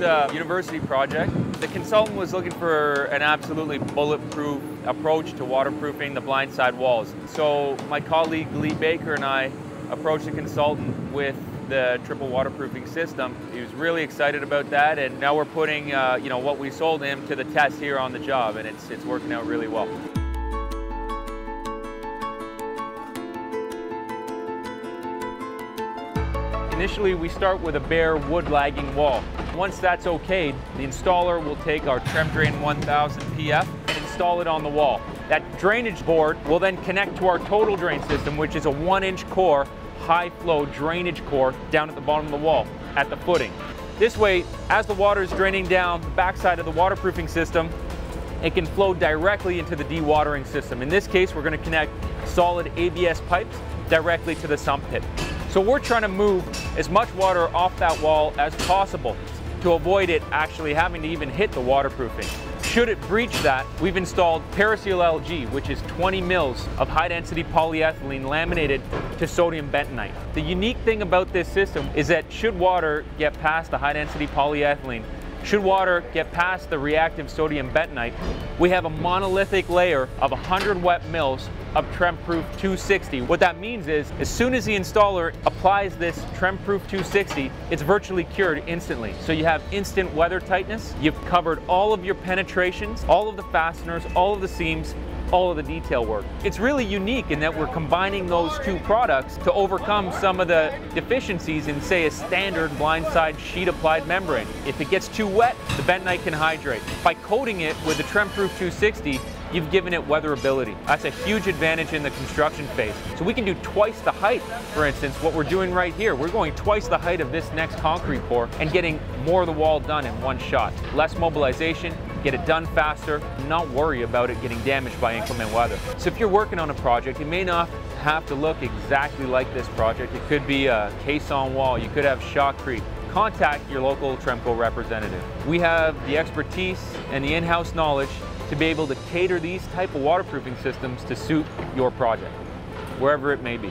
was a university project. The consultant was looking for an absolutely bulletproof approach to waterproofing the blindside walls. So my colleague Lee Baker and I approached the consultant with the triple waterproofing system. He was really excited about that, and now we're putting uh, you know what we sold him to the test here on the job, and it's it's working out really well. Initially, we start with a bare wood lagging wall. Once that's okayed, the installer will take our TremDrain 1000 PF and install it on the wall. That drainage board will then connect to our total drain system, which is a one inch core, high flow drainage core down at the bottom of the wall, at the footing. This way, as the water is draining down the backside of the waterproofing system, it can flow directly into the dewatering system. In this case, we're gonna connect solid ABS pipes directly to the sump pit. So we're trying to move as much water off that wall as possible to avoid it actually having to even hit the waterproofing. Should it breach that, we've installed Paraseal LG, which is 20 mils of high density polyethylene laminated to sodium bentonite. The unique thing about this system is that should water get past the high density polyethylene, should water get past the reactive sodium bentonite, we have a monolithic layer of 100 wet mils of TremProof 260. What that means is, as soon as the installer applies this TremProof 260, it's virtually cured instantly. So you have instant weather tightness, you've covered all of your penetrations, all of the fasteners, all of the seams, all of the detail work. It's really unique in that we're combining those two products to overcome some of the deficiencies in say a standard blindside sheet applied membrane. If it gets too wet, the bentonite can hydrate. By coating it with the TremProof 260, you've given it weatherability. That's a huge advantage in the construction phase. So we can do twice the height, for instance, what we're doing right here. We're going twice the height of this next concrete pour and getting more of the wall done in one shot. Less mobilization, get it done faster, not worry about it getting damaged by inclement weather. So if you're working on a project, it may not have to look exactly like this project. It could be a caisson wall, you could have shotcrete, contact your local Tremco representative. We have the expertise and the in-house knowledge to be able to cater these type of waterproofing systems to suit your project, wherever it may be.